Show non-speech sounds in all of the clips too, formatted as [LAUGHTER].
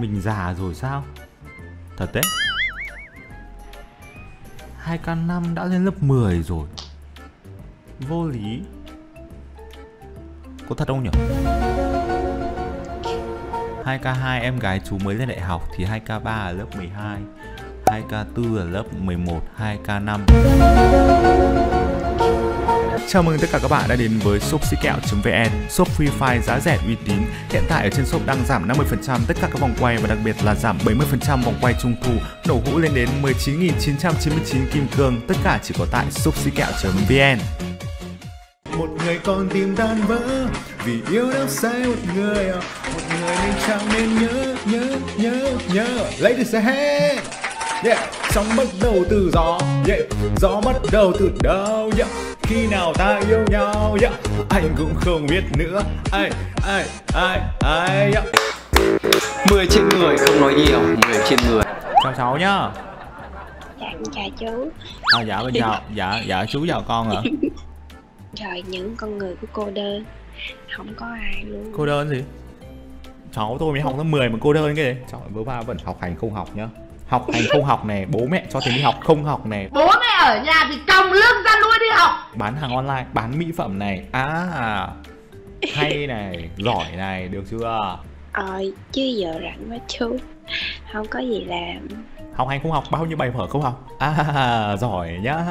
Mình già rồi sao? Thật đấy. 2K5 đã lên lớp 10 rồi. Vô lý. Có thật không nhỉ? 2K2 em gái chú mới lên đại học Thì 2K3 là lớp 12 2K4 là lớp 11 2K5 Chào mừng tất cả các bạn đã đến với shop vn shop Free file giá rẻ uy tín. Hiện tại ở trên shop đang giảm 50% tất cả các vòng quay và đặc biệt là giảm 70% vòng quay trung thu, nổ hũ lên đến 19.999 kim cương, tất cả chỉ có tại shop vn một người còn tim tan vỡ vì yêu đã say một người một người nên chẳng nên nhớ nhớ nhớ nhớ. Lấy được xe hết. Yeah. Sóng bắt đầu từ gió. Yeah. Gió bắt đầu từ đâu? Yeah khi nào ta yêu nhau yeah. anh cũng không biết nữa. Ai ai ai ai yeah. mười trên người không nói nhiều. Mười trên người chào cháu nhá. Dạ chào chú. À, dạ bây giờ dạ dạ chú chào con ạ. [LAUGHS] Trời những con người của cô đơn. Không có ai luôn. Cô đơn gì? Cháu tôi mới học lớp 10 mà cô đơn cái gì cháu bố ba vẫn học hành không học nhá. Học hành không học này bố mẹ cho tiền đi học không học này bố mẹ ở nhà thì trồng lương ra học bán hàng online bán mỹ phẩm này. À [LAUGHS] hay này giỏi này được chưa? Ờ chứ giờ rảnh quá chú. Không có gì làm. Học hành không học bao nhiêu bài vở không học? À [LAUGHS] giỏi nhá.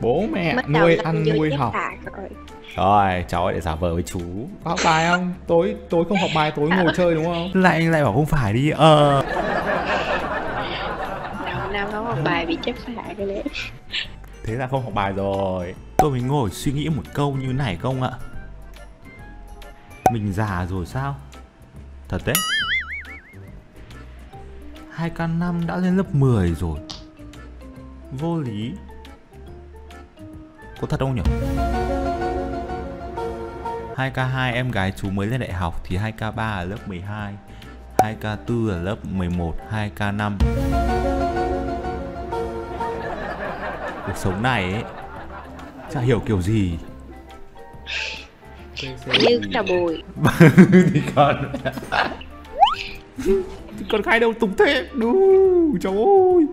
Bố mẹ Mất nuôi ăn nuôi học. rồi. rồi cháu lại giả vờ với chú. Có học bài không? Tối tối không học bài tối ngồi chơi đúng không? Lại lại bảo không phải đi ờ. Đầu năm không học bài bị chấp phạt cái đấy. Thế là không học bài rồi tôi mới ngồi suy nghĩ một câu như này không ạ? Mình già rồi sao? Thật đấy. 2K5 đã lên lớp 10 rồi. Vô lý. Có thật không nhỉ? 2K2 em gái chú mới lên đại học Thì 2K3 là lớp 12 2K4 là lớp 11 2K5 Cuộc sống này ấy Chả hiểu kiểu gì. Như trà bùi. [LAUGHS] Thì còn [LAUGHS] con khai đâu túng thế đu cháu ơi.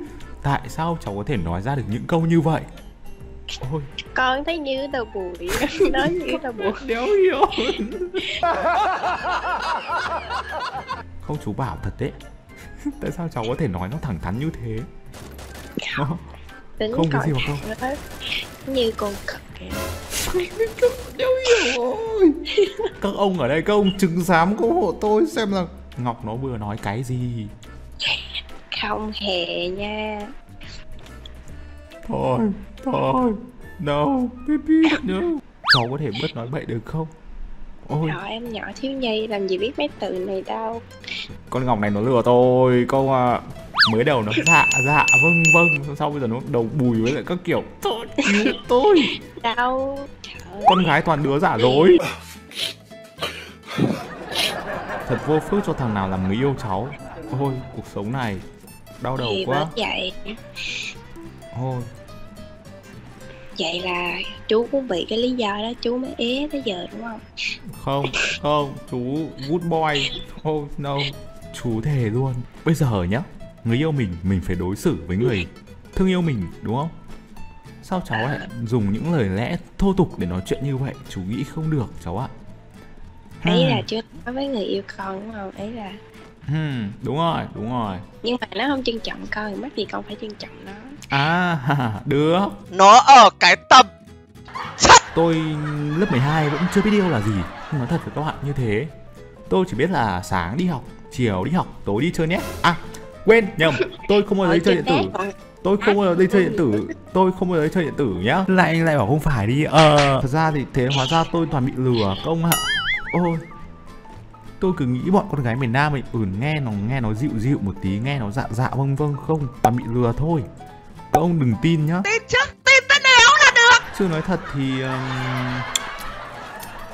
Tại sao cháu có thể nói ra được những câu như vậy? Ôi. Con thấy như tờ bùi. [LAUGHS] Nói như tờ bùi. Đéo hiểu. Không chú bảo thật đấy. Tại sao cháu có thể nói nó thẳng thắn như thế? Nó Tính Không cái còn gì mà không. Như con cực kìa. Hiểu [LAUGHS] ôi các ông ở đây các ông chứng giám cứu hộ tôi xem là ngọc nó vừa nói cái gì? Không hề nha. Thôi thôi. No baby [LAUGHS] no cháu có thể bớt nói bậy được không? Ôi. Trời em nhỏ thiếu nhi làm gì biết mấy từ này đâu. Con ngọc này nó lừa tôi câu à, mới đầu nó dạ dạ vâng vâng. Sau bây giờ nó đầu bùi với lại các kiểu. Thôi cứu tôi. Đâu Trời con gái toàn đứa giả dối. Thật vô phước cho thằng nào làm người yêu cháu. Ôi cuộc sống này đau đầu thì quá. vậy. Ôi. Vậy là chú cũng bị cái lý do đó chú mới ế tới giờ đúng không? Không không chú good boy. Oh no. Chú thề luôn. Bây giờ nhá người yêu mình mình phải đối xử với người thương yêu mình đúng không? Sao cháu lại dùng những lời lẽ thô tục để nói chuyện như vậy? Chú nghĩ không được cháu ạ. Ấy Hmm, là chưa nói với người yêu con đúng không? Ấy là hmm, đúng rồi đúng rồi. Nhưng mà nó không trân trọng con thì mắc gì con phải trân trọng nó. À được. Nó ở cái tầm tôi lớp 12 vẫn chưa biết yêu là gì. Nói thật với các bạn như thế. Tôi chỉ biết là sáng đi học chiều đi học tối đi chơi nhé. À quên nhầm. Tôi không bao giờ đi chơi điện tử. tôi không bao giờ đi chơi điện tử. Tôi không bao giờ đi chơi điện tử nhá. Lại lại bảo không phải đi. Ờ thật ra thì thế hóa ra tôi toàn bị lừa công ạ. Ôi tôi cứ nghĩ bọn con gái miền nam ấy ừ nghe nó nghe nó dịu dịu một tí nghe nó dạ dạ vâng vâng không toàn bị lừa thôi. Các ông đừng tin nhá. Tin chứ tin tới nếu là được. Chứ nói thật thì um,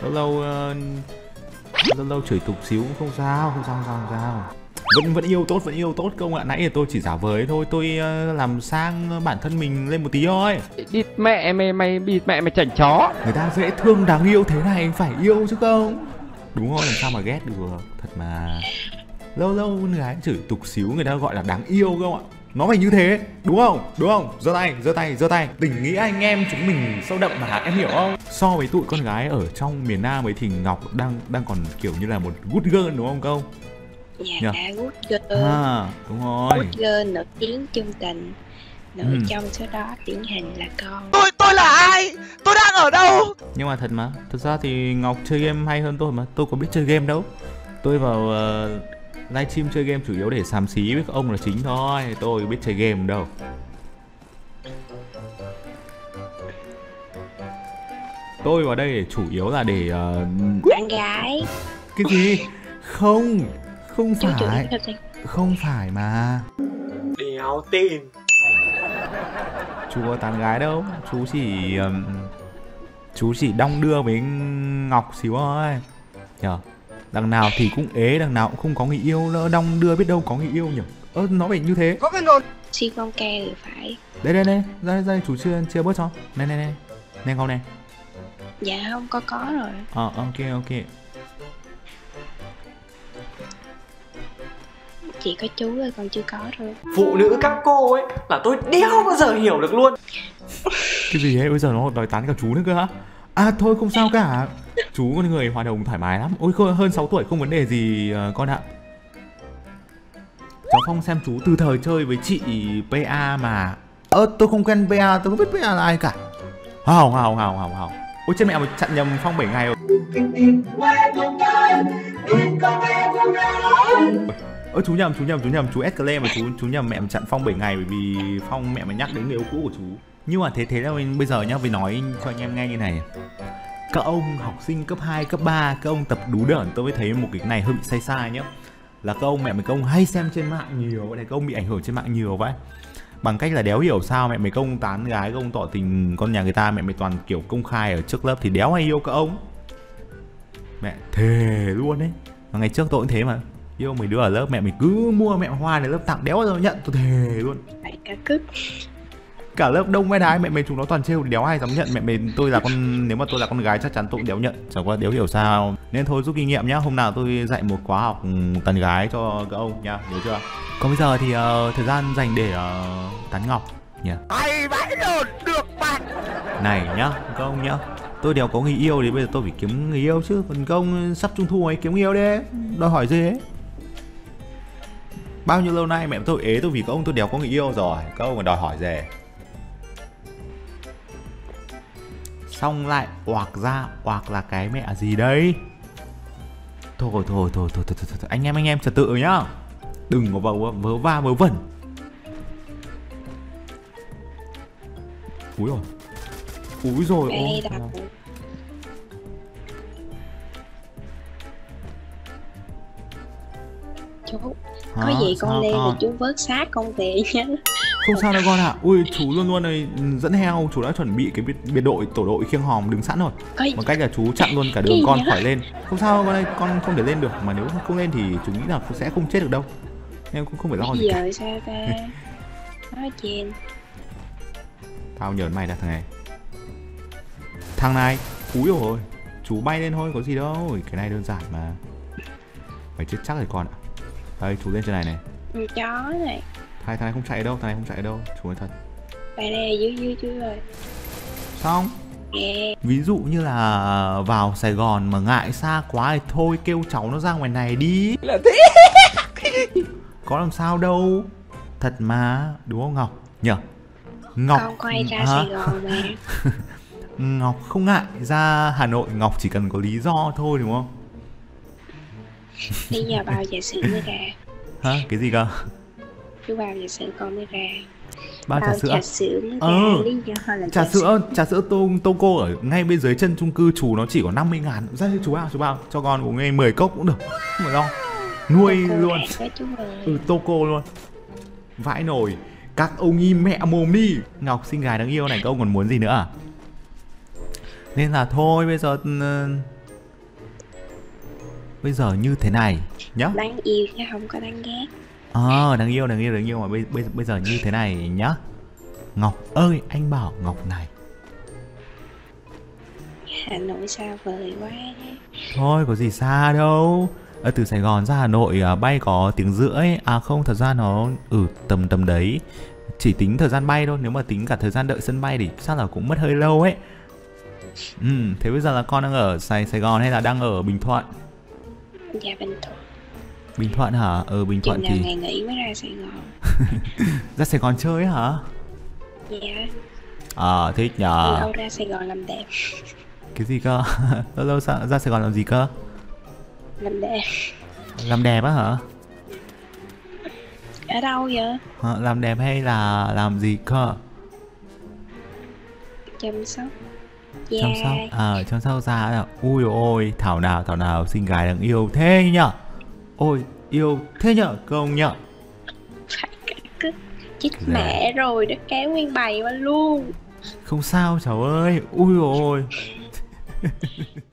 lâu lâu uh, lâu lâu chửi tục xíu cũng không sao không sao không sao không sao vẫn vẫn yêu tốt vẫn yêu tốt công ạ. Nãy thì tôi chỉ giả vờ thôi. Tôi uh, làm sang bản thân mình lên một tí thôi. Địt mẹ mày mày bịt mẹ mày chảnh chó. Người ta dễ thương đáng yêu thế này phải yêu chứ không đúng rồi làm sao mà ghét được. Thật mà. Lâu lâu con gái chửi tục xíu người ta gọi là đáng yêu cơ không ạ. Nó phải như thế đúng không? Đúng không? Giơ tay giơ tay giơ tay. Tình nghĩa anh em chúng mình sâu đậm mà em hiểu không? So với tụi con gái ở trong miền nam ấy thì ngọc đang đang còn kiểu như là một good girl đúng không câu Dạ Dạ. đã girl à đúng rồi. Good girl nổi tiếng chung tình Nổi Ừ. trong số đó điển hình là con. Tôi tôi là ai? Tôi đang ở đâu? Nhưng mà thật mà thật ra thì ngọc chơi game hay hơn tôi mà tôi có biết chơi game đâu. Tôi vào uh, livestream chơi game chủ yếu để xàm xí với các ông là chính thôi tôi biết chơi game đâu. Tôi vào đây để chủ yếu là để ờ, Bạn gái. Cái gì? Không không Chú phải. không phải mà. Đéo tin. Chú có tán gái đâu. Chú chỉ chú chỉ đong đưa với ngọc xíu thôi. Nhờ đằng nào thì cũng ế đằng nào cũng không có người yêu. Lỡ đong đưa biết đâu có người yêu nhỉ? Ơ nó phải như thế. Si con ke thì phải. Đây đây đây. Ra đây chú chia chia bớt cho. Này này này. Này không này. Dạ không có có rồi. Ờ ok ok Chỉ có chú thôi còn chưa có thôi. Phụ nữ các cô ấy Là tôi đéo bao giờ hiểu được luôn. Cái gì ấy? Bây giờ nó đòi tán cả chú nữa cơ hả? À thôi không sao cả. Chú con người hòa đồng thoải mái lắm. Ôi hơn 6 tuổi không vấn đề gì ờ, con ạ. Cháu phong xem chú từ thời chơi với chị pa mà. Ơ tôi không quen pa tôi không biết pa là ai cả. Hào hào hào hào hào. Ôi chết mẹ mà chặn nhầm phong 7 ngày rồi ơ chú nhầm chú nhầm chú nhầm chú escalate mà chú chú nhầm mẹ mà chặn phong 7 ngày bởi vì phong mẹ mà nhắc đến người yêu cũ của chú. Nhưng mà thế thế là mình bây giờ nhá mình nói cho anh em nghe như này. Các ông học sinh cấp 2, cấp 3 các ông tập đú đởn tôi mới thấy một cái này hơi bị sai sai nhá. Là các ông mẹ mấy công hay xem trên mạng nhiều này các ông bị ảnh hưởng trên mạng nhiều vậy. Bằng cách là đéo hiểu sao mẹ mấy công tán gái các ông tỏ tình con nhà người ta mẹ mày toàn kiểu công khai ở trước lớp thì đéo hay yêu các ông. Mẹ thề luôn đấy mà ngày trước tôi cũng thế mà yêu mấy đứa ở lớp mẹ mình cứ mua mẹ hoa để lớp tặng đéo bao giờ nhận tôi thề luôn. Phải cả cứt cả lớp đông mấy đái mẹ mày chúng nó toàn trêu đéo ai dám nhận. Mẹ mày tôi là con nếu mà tôi là con gái chắc chắn tôi cũng đéo nhận. Chẳng qua đéo hiểu sao. Nên thôi rút kinh nghiệm nhá hôm nào tôi dạy một khóa học ừ, tán gái cho các ông nhá nhớ chưa? Còn bây giờ thì ờ, thời gian dành để ờ, tán ngọc nhỉ? Hay vãi đồn được bạn? Này nhá các ông nhá tôi đéo có người yêu thì bây giờ tôi phải kiếm người yêu chứ. Còn các ông sắp trung thu ấy kiếm người yêu đấy đòi hỏi gì ấy bao nhiêu lâu nay mẹ tôi ế tôi vì các ông tôi đéo có người yêu rồi các ông còn đòi hỏi gì? Xong lại oạc ra oạc là cái mẹ gì đấy? Thôi thôi thôi thôi thôi, thôi, thôi, thôi. anh em anh em trật tự nhá. Đừng có vào vớ va vớ vẩn. Úi rồi. Úi rồi Đây Chú. Có Hả? gì con Sao lên thì chú vớt xác con về nhé Không sao đâu con ạ. Ui chú luôn luôn này dẫn heo. Chú đã chuẩn bị cái biệt, biệt đội tổ đội khiêng hòm đứng sẵn rồi. Có gì Bằng cách là chú chặn luôn cả đường con khỏi lên. Không sao đâu con ơi Con không thể lên được. Mà nếu không lên thì chú nghĩ là sẽ không chết được đâu. Nên cũng không phải lo gì cả. giờ sao ta? [LAUGHS] Nói chuyện Tao nhờn mày là thằng này. Thằng này Úi rồi Chú bay lên thôi có gì đâu. Cái này đơn giản mà. Mày chết chắc rồi con ạ Đây chú lên trên này này. Con chó này. Thằng thằng này không chạy đâu Thằng này không chạy đâu. Chú nói thật. Đây đây dưới dưới chú rồi. Xong. Nè Ví dụ như là vào Sài Gòn mà ngại xa quá thì thôi kêu cháu nó ra ngoài này đi. Là thế. [LAUGHS] Có làm sao đâu. Thật mà Đúng không Ngọc? Nhở Ngọc quay ra? Sài Gòn mà. [LAUGHS] Ngọc không ngại ra Hà Nội. Ngọc chỉ cần có lý do thôi đúng không Bây giờ bao giờ sự mới ra. Hả? Cái gì cơ? Chú bao giờ sự con mới ra. Bao trà sữa. trà sữa Ờ. Trà sữa Trà sữa tô, tô cô ở ngay bên dưới chân chung cư chú nó chỉ có 50 ngàn. Ra chú bao chú bao. Cho con uống ngay 10 cốc cũng được. Không phải lo. Nuôi luôn. Ừ tô cô luôn. Vãi nổi Các ông im mẹ mồm đi. Ngọc xinh gái đáng yêu này các ông còn muốn gì nữa à? Nên là thôi bây giờ ừ, Bây giờ như thế này Nhá. Đáng yêu chứ không có đáng ghét. Ờ đáng yêu đáng yêu đáng yêu. Mà bây, bây, bây giờ như thế này nhá. Ngọc ơi anh bảo Ngọc này. Hà Nội xa vời quá Thôi có gì xa đâu. Ờ, từ Sài Gòn ra Hà Nội à, bay có tiếng rưỡi. À không thật ra nó ừ tầm tầm đấy. Chỉ tính thời gian bay thôi. Nếu mà tính cả thời gian đợi sân bay thì chắc là cũng mất hơi lâu ấy. Ừ thế bây giờ là con đang ở Sài Sài Gòn hay là đang ở Bình Thuận Dạ Bình Thuận Bình Thuận hả? Ở Bình Chừng Thuận thì ngày nghỉ mới ra Sài Gòn. [LAUGHS] Ra Sài Gòn chơi hả? Dạ. À thích nhờ. Lâu ra Sài Gòn làm đẹp. Cái gì cơ? [LAUGHS] Lâu lâu ra, ra Sài Gòn làm gì cơ? Làm đẹp. Làm đẹp á hả? Ở đâu vậy? Hả? làm đẹp hay là làm gì cơ? Chăm sóc chăm Da sóc à chăm sóc da à. ui ôi thảo nào thảo nào xinh gái đáng yêu thế nhở? Ôi yêu thế nhở công nhở? Phải cả Chết Dạ. mẹ rồi đã kéo nguyên bày qua luôn. Không sao cháu ơi. Ui ôi [LAUGHS]